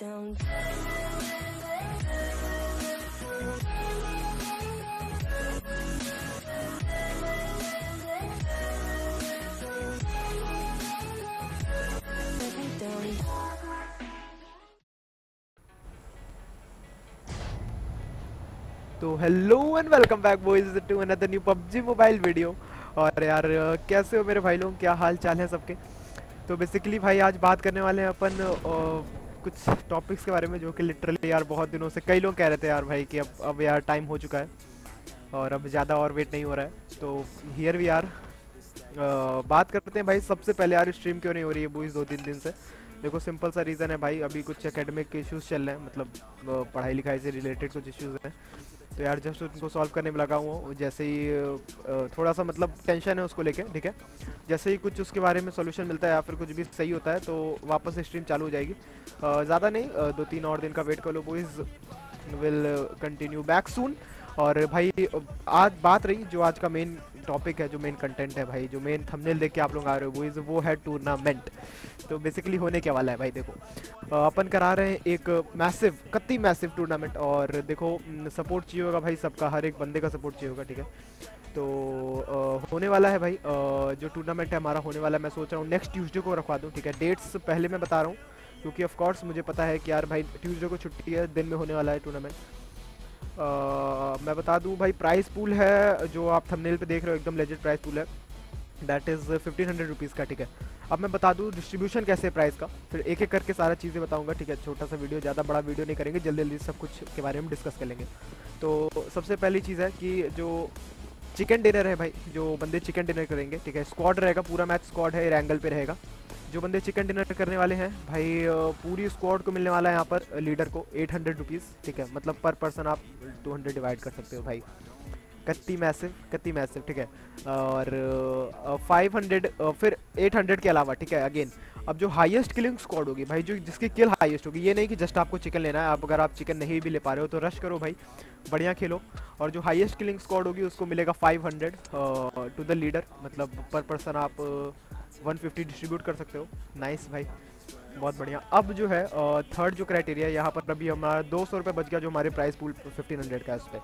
down. तो hello and welcome back boys to another new PUBG mobile video और यार, कैसे हो मेरे भाई लोग? क्या हाल चाल है सबके? तो बेसिकली भाई, आज बात करने वाले हैं अपन कुछ टॉपिक्स के बारे में जो कि लिटरली यार बहुत दिनों से कई लोग कह रहे थे यार भाई कि अब अब यार टाइम हो चुका है और अब ज़्यादा और वेट नहीं हो रहा है। तो हियर वी आर बात करते हैं भाई, सबसे पहले यार स्ट्रीम क्यों नहीं हो रही है बूज दो तीन दिन से? देखो सिंपल सा रीज़न है भाई, अभी कुछ एकेडमिक इश्यूज़ चल रहे हैं मतलब पढ़ाई लिखाई से रिलेटेड कुछ इश्यूज़ हैं। तो यार जस्ट उनको सॉल्व करने में लगा हुआ हूँ। जैसे ही थोड़ा सा मतलब टेंशन है उसको लेके, ठीक है? जैसे ही कुछ उसके बारे में सोल्यूशन मिलता है या फिर कुछ भी सही होता है तो वापस स्ट्रीम चालू हो जाएगी। ज़्यादा नहीं दो तीन और दिन का वेट कर लो boys will continue back soon और भाई आज बात रही जो आज का मेन टॉपिक है जो मेन कंटेंट है भाई जो मेन थंबनेल देख के आप लोग आ रहे हो वो इज़ वो है टूर्नामेंट तो बेसिकली होने क्या वाला है भाई देखो। अपन करा रहे हैं एक मैसिव कत्ती मैसिव टूर्नामेंट और देखो सपोर्ट चाहिए होगा भाई सबका हर एक बंदे का सपोर्ट चाहिए होगा ठीक है? तो अ, होने वाला है भाई अ, जो टूर्नामेंट है हमारा होने वाला है मैं सोच रहा हूँ नेक्स्ट ट्यूजडे को रखवा दूँ ठीक है? डेट्स पहले मैं बता रहा हूँ क्योंकि ऑफकोर्स मुझे पता है कि यार भाई ट्यूजडे को छुट्टी है दिन में होने वाला है टूर्नामेंट मैं बता दूँ, भाई प्राइस पूल है, जो आप थंबनेल पे देख रहे हो, एकदम लेजेंड प्राइस पूल है। That is fifteen hundred rupees का, ठीक है। अब मैं बता दूँ डिस्ट्रीब्यूशन कैसे है प्राइस का? फिर एक एक करके सारा चीज़ें बताऊँगा, ठीक है। छोटा सा वीडियो ज़्यादा बड़ा वीडियो नहीं करेंगे, जल्दी जल्दी सब कुछ के बारे में डिस्कस कर लेंगे। तो सबसे पहली चीज़ है कि जो चिकन डिनर है भाई, जो बंदे चिकन डिनर करेंगे, ठीक है। स्क्वाड रहेगा, पूरा मैच स्क्वाड है एंगल पे रहेगा। जो बंदे चिकन डिनर करने वाले हैं, भाई पूरी स्क्वाड को मिलने वाला है यहाँ पर लीडर को एट हंड्रेड रुपीज़ ठीक है? मतलब पर पर्सन आप टू हंड्रेड डिवाइड कर सकते हो, भाई। कत्ती मैसिव कत्ती मैसिव ठीक है? और फाइव हंड्रेड फिर एट हंड्रेड के अलावा, ठीक है? अगेन अब जो हाईएस्ट किलिंग स्क्वाड होगी, भाई, जो जिसकी किल हाईएस्ट होगी, ये नहीं कि जस्ट आपको चिकन लेना है, आप अगर आप चिकन नहीं भी ले पा रहे हो तो रश करो, भाई। बढ़िया खेलो। और जो हाईएस्ट किलिंग स्क्वाड होगी, उसको मिलेगा 500 हंड्रेड टू द लीडर मतलब पर पर्सन आप 150 डिस्ट्रीब्यूट कर सकते हो। नाइस भाई, बहुत बढ़िया। अब जो है थर्ड जो क्राइटेरिया यहाँ पर अभी हमारा दो सौ बच गया जो हमारे प्राइस पूल फिफ्टीन हंड्रेड का है उस पर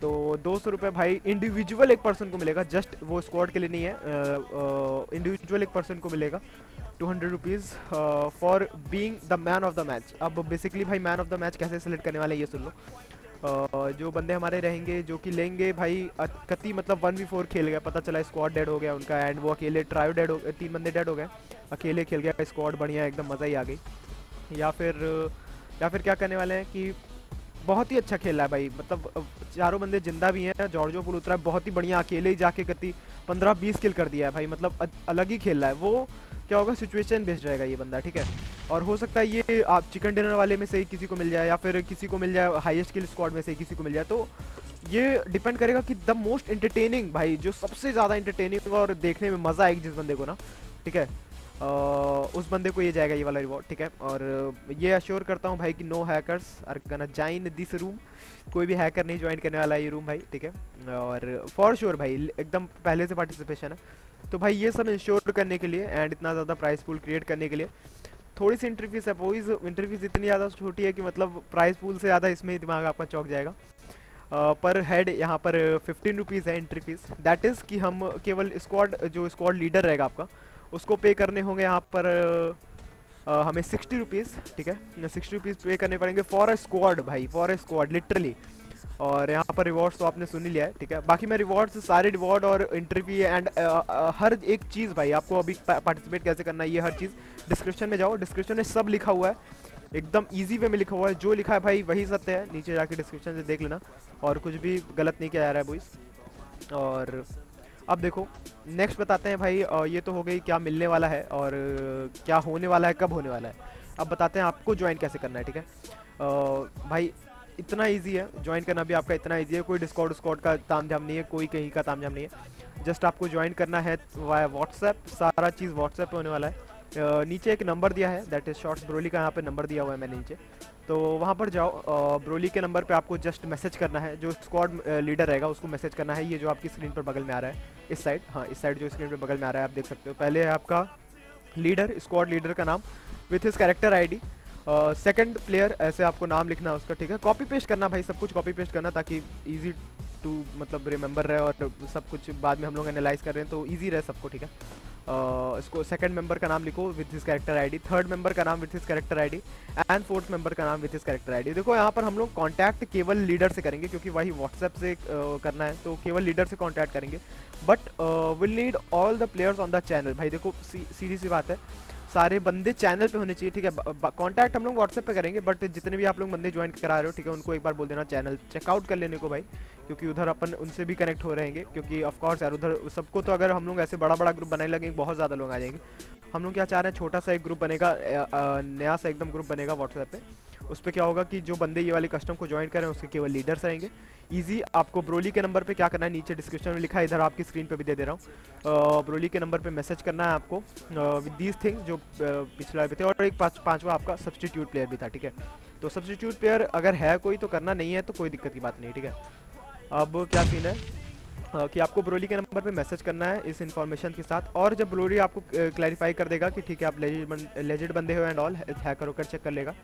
तो दो सौ रुपये भाई इंडिविजुअल एक पर्सन को मिलेगा जस्ट वो स्क्वाड के लिए नहीं है इंडिविजुअल एक पर्सन को मिलेगा two hundred rupees for being the man of the match अब बेसिकली भाई मैन ऑफ़ द मैच कैसे सेलेक्ट करने वाले ये सुन लो। जो बंदे हमारे रहेंगे, जो कि लेंगे भाई कति मतलब वन वी फोर खेल गया, पता चला स्क्वाड डेड हो गया उनका एंड वो अकेले ट्राइव डेड हो तीन बंदे डेड हो गए, अकेले खेल गया स्क्वाड बढ़िया एकदम मज़ा ही आ गई। या फिर या फिर क्या करने वाले हैं कि बहुत ही अच्छा खेल है भाई। मतलब चारों बंदे ज़िंदा भी हैं जॉर्जो पुल उतरा बहुत ही बढ़िया अकेले ही जाके कति पंद्रह बीस किल कर दिया है भाई। मतलब अलग ही खेल रहा है। वो क्या होगा सिचुएशन बेस्ड रहेगा ये बंदा, ठीक है? और हो सकता है ये आप चिकन डिनर वाले में से ही किसी को मिल जाए या फिर किसी को मिल जाए हाईएस्ट किल स्क्वाड में से किसी को मिल जाए। तो ये डिपेंड करेगा कि द मोस्ट इंटरटेनिंग भाई, जो सबसे ज़्यादा इंटरटेनिंग और देखने में मज़ा आएगी जिस बंदे को ना, ठीक है? उस बंदे को ये जाएगा ये वाला रिवॉर्ड ठीक है? और ये अश्योर करता हूँ भाई कि नो हैकर्स आर गना जाइन दिस रूम कोई भी हैकर नहीं ज्वाइन करने वाला है ये रूम भाई, ठीक है? और फॉर श्योर भाई, एकदम पहले से पार्टिसिपेशन है। तो भाई ये सब इंश्योर करने के लिए एंड इतना ज़्यादा प्राइस पूल क्रिएट करने के लिए थोड़ी सी इंट्री फ़ीस है इस इंट्री फ़ीस इतनी ज़्यादा छोटी है कि मतलब प्राइस पूल से ज़्यादा इसमें ही दिमाग आपका चौक जाएगा। पर हेड यहाँ पर फिफ्टीन रुपीज़ है इंट्री फ़ीस दैट इज़ कि हम केवल स्क्वाड जो स्क्वाड लीडर रहेगा आपका उसको पे करने होंगे यहाँ पर अ, हमें सिक्सटी रुपीज़ ठीक है? सिक्सटी रुपीज़ पे करने पड़ेंगे फॉर अ स्क्वाड भाई फॉर अ स्क्वाड लिटरली और यहाँ पर रिवॉर्ड्स तो आपने सुन ही लिया है ठीक है? बाकी मैं रिवॉर्ड्स सारे रिवॉर्ड और इंटरव्यू एंड हर एक चीज़ भाई आपको अभी पार्टिसिपेट कैसे करना है ये हर चीज़ डिस्क्रिप्शन में जाओ डिस्क्रिप्शन में सब लिखा हुआ है। एकदम इजी वे में लिखा हुआ है जो लिखा है भाई वही सत्य है। नीचे जाके डिस्क्रिप्शन से देख लेना। और कुछ भी गलत नहीं किया जा रहा है बॉइस और अब देखो नेक्स्ट बताते हैं भाई ये तो हो गई क्या मिलने वाला है और क्या होने वाला है, कब होने वाला है। अब बताते हैं आपको ज्वाइन कैसे करना है, ठीक है? भाई, इतना इजी है ज्वाइन करना भी आपका इतना इजी है, कोई डिस्कॉर्ड डिस्कॉर्ड का ताम झाम नहीं है, कोई कहीं का ताम झाम नहीं है। जस्ट आपको ज्वाइन करना है वाया व्हाट्सएप सारा चीज़ व्हाट्सएप पे होने वाला है। नीचे एक नंबर दिया है दैट इज़ शॉर्ट्स ब्रोली का यहाँ पे नंबर दिया हुआ है मैंने नीचे। तो वहाँ पर जाओ ब्रोली के नंबर पे आपको जस्ट मैसेज करना है, जो स्क्वाड लीडर रहेगा, उसको मैसेज करना है, ये जो आपकी स्क्रीन पर बगल में आ रहा है। इस साइड हाँ इस साइड जो स्क्रीन पे बगल में आ रहा है, आप देख सकते हो। पहले है आपका लीडर स्क्वाड लीडर का नाम with his character ID second player ऐसे आपको नाम लिखना है उसका, ठीक है? कॉपी पेस्ट करना भाई, सब कुछ कॉपी पेस्ट करना ताकि ईजी टू मतलब रिमेंबर रहे और सब कुछ बाद में हम लोग एनालाइज कर रहे हैं तो ईजी रहे सबको, ठीक है? इसको सेकंड मेंबर का नाम लिखो with his character ID third member का नाम with his character ID and fourth member का नाम विथ हिज कैरेक्टर आईडी देखो, यहाँ पर हम लोग कॉन्टैक्ट केवल लीडर से करेंगे, क्योंकि वही व्हाट्सएप से करना है तो केवल लीडर से कॉन्टैक्ट करेंगे। But will need all the players on the channel भाई देखो सीधी सी बात है सारे बंदे चैनल पे होने चाहिए, ठीक है? कॉन्टैक्ट हम लोग व्हाट्सएप पे करेंगे बट जितने भी आप लोग बंदे ज्वाइन करा रहे हो, ठीक है, उनको एक बार बोल देना चैनल चेकआउट कर लेने को भाई, क्योंकि उधर अपन उनसे भी कनेक्ट हो रहेंगे, क्योंकि ऑफकोर्स यार उधर सबको तो अगर हम लोग ऐसे बड़ा बड़ा ग्रुप बनाने लगेंगे, बहुत ज़्यादा लोग आ जाएँगे। हम लोग क्या चाह रहे हैं, छोटा सा एक ग्रुप बनेगा नया सा एकदम ग्रुप बनेगा व्हाट्सएप पे। उस पर क्या होगा कि जो बंदे ये वाले कस्टम को ज्वाइन करें उसके केवल लीडर्स रहेंगे ईजी आपको ब्रोली के नंबर पे क्या करना है, नीचे डिस्क्रिप्शन में लिखा है, इधर आपकी स्क्रीन पे भी दे दे रहा हूँ। ब्रोली के नंबर पे मैसेज करना है आपको। विद दीज थिंग जो पिछला भी थे, और एक पाँच, पाँचवा आपका सब्सटीट्यूट प्लेयर भी था, ठीक है? तो सब्सटीट्यूट प्लेयर अगर है कोई तो करना नहीं है तो कोई दिक्कत की बात नहीं, ठीक है? अब क्या सीन है? कि आपको ब्रोली के नंबर पे मैसेज करना है इस इन्फॉर्मेशन के साथ और जब ब्रोली आपको क्लैरिफाई कर देगा कि ठीक है आप लेजिड बंदे हो एंड ऑल हैकर होकर चेक कर लेगा।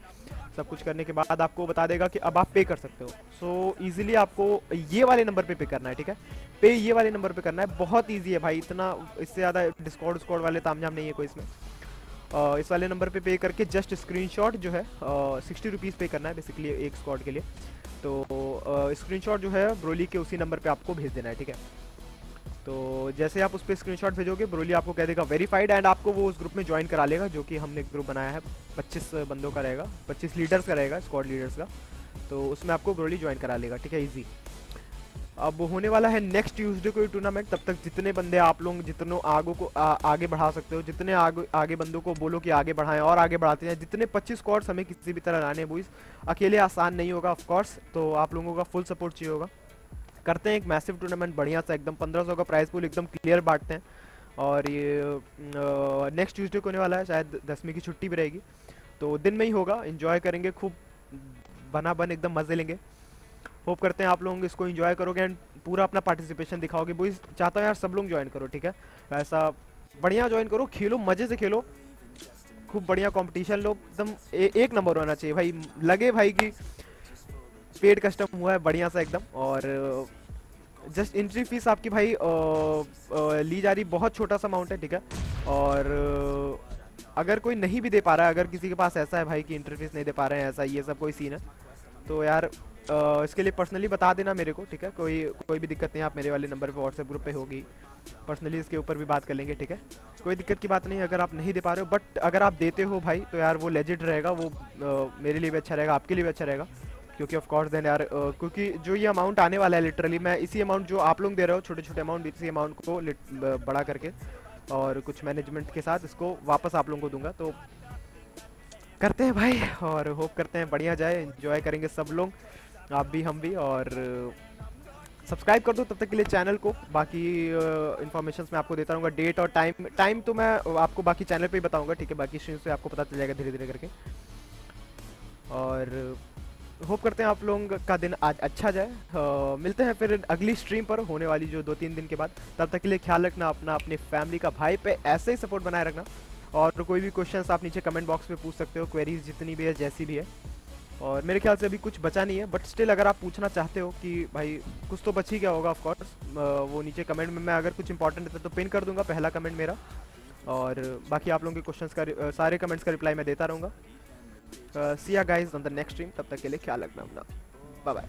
सब कुछ करने के बाद आपको बता देगा कि अब आप पे कर सकते हो। सो so, इजीली आपको ये वाले नंबर पे पे करना है ठीक है? पे ये वाले नंबर पे करना है। बहुत ईजी है भाई इतना इससे ज़्यादा डिस्कॉर्ड स्कॉड वाले तामझाम नहीं है कोई इसमें। uh, इस वाले नंबर पे पे करके जस्ट स्क्रीनशॉट जो है सिक्सटी रुपीज़ पे करना है बेसिकली एक स्कॉड के लिए। तो स्क्रीनशॉट जो है ब्रोली के उसी नंबर पे आपको भेज देना है, ठीक है? तो जैसे आप उस पर स्क्रीनशॉट भेजोगे ब्रोली आपको कह देगा वेरीफाइड एंड आपको वो उस ग्रुप में ज्वाइन करा लेगा, जो कि हमने ग्रुप बनाया है। 25 बंदों का रहेगा 25 लीडर्स का रहेगा स्क्वाड लीडर्स का। तो उसमें आपको ब्रोली ज्वाइन करा लेगा, ठीक है? इजी अब होने वाला है नेक्स्ट ट्यूसडे को टूर्नामेंट तब तक जितने बंदे आप लोग जितनों आगो को आ, आगे बढ़ा सकते हो जितने आगे आगे बंदों को बोलो कि आगे बढ़ाएँ और आगे बढ़ाते हैं जितने 25 स्क्वाड्स हमें किसी भी तरह लाने बॉयज़ अकेले आसान नहीं होगा ऑफकोर्स तो आप लोगों का फुल सपोर्ट चाहिए होगा। करते हैं एक मैसिव टूर्नामेंट बढ़िया सा एकदम पंद्रह का प्राइस पूल एकदम क्लियर बांटते हैं। और ये नेक्स्ट ट्यूजडे को होने वाला है शायद दसवीं की छुट्टी भी रहेगी। तो दिन में ही होगा इन्जॉय करेंगे खूब बना बन एकदम मज़े लेंगे। होप करते हैं आप लोग इसको इन्जॉय करोगे एंड पूरा अपना पार्टिसिपेशन दिखाओगे। वो चाहता हूँ यार सब लोग ज्वाइन करो ठीक है? ऐसा बढ़िया ज्वाइन करो खेलो मज़े से खेलो। खूब बढ़िया कंपटीशन लो। एकदम एक नंबर होना चाहिए भाई। लगे भाई कि पेड कस्टम हुआ है बढ़िया सा एकदम। और जस्ट एंट्री फ़ीस आपकी भाई आ, आ, ली जा रही बहुत छोटा सा अमाउंट है ठीक है? और अगर कोई नहीं भी दे पा रहा है अगर किसी के पास ऐसा है भाई कि एंट्री फ़ीस नहीं दे पा रहे हैं ऐसा ये सब कोई सीन है तो यार इसके लिए पर्सनली बता देना मेरे को ठीक है? कोई कोई भी दिक्कत नहीं आप मेरे वाले नंबर पे व्हाट्सएप ग्रुप पे होगी। पर्सनली इसके ऊपर भी बात कर लेंगे ठीक है? कोई दिक्कत की बात नहीं अगर आप नहीं दे पा रहे हो बट अगर आप देते हो भाई तो यार वो लेजिट रहेगा वो आ, मेरे लिए भी अच्छा रहेगा आपके लिए भी अच्छा रहेगा। क्योंकि ऑफ़ कोर्स देन यार क्योंकि जो ये अमाउंट आने वाला है लिटरली मैं इसी अमाउंट जो आप लोग दे रहे हो छोटे छोटे अमाउंट इसी अमाउंट को बड़ा करके और कुछ मैनेजमेंट के साथ इसको वापस आप लोगों को दूँगा। तो करते हैं भाई और होप करते हैं बढ़िया जाए इन्जॉय करेंगे सब लोग। आप भी हम भी और सब्सक्राइब कर दो तब तक के लिए चैनल को। बाकी इन्फॉर्मेशन मैं आपको देता रहूँगा। डेट और टाइम टाइम तो मैं आपको बाकी चैनल पे ही बताऊँगा ठीक है? बाकी स्ट्रीम से आपको पता चल जाएगा धीरे धीरे करके। और होप करते हैं आप लोगों का दिन आज अच्छा जाए। आ, मिलते हैं फिर अगली स्ट्रीम पर होने वाली जो दो तीन दिन के बाद। तब तक के लिए ख्याल रखना अपना अपनी फैमिली का। भाई पे ऐसे ही सपोर्ट बनाए रखना। और कोई भी क्वेश्चंस आप नीचे कमेंट बॉक्स में पूछ सकते हो। क्वेरीज जितनी भी है जैसी भी है। और मेरे ख्याल से अभी कुछ बचा नहीं है बट स्टिल अगर आप पूछना चाहते हो कि भाई कुछ तो बच ही गया होगा ऑफकोर्स वो नीचे कमेंट में मैं अगर कुछ इंपॉर्टेंट रहता तो पिन कर दूँगा, पहला कमेंट मेरा। और बाकी आप लोगों के क्वेश्चंस का सारे कमेंट्स का रिप्लाई मैं देता रहूँगा। See ya guys on the next stream तब तक के लिए ख्याल रखना अपना। Bye bye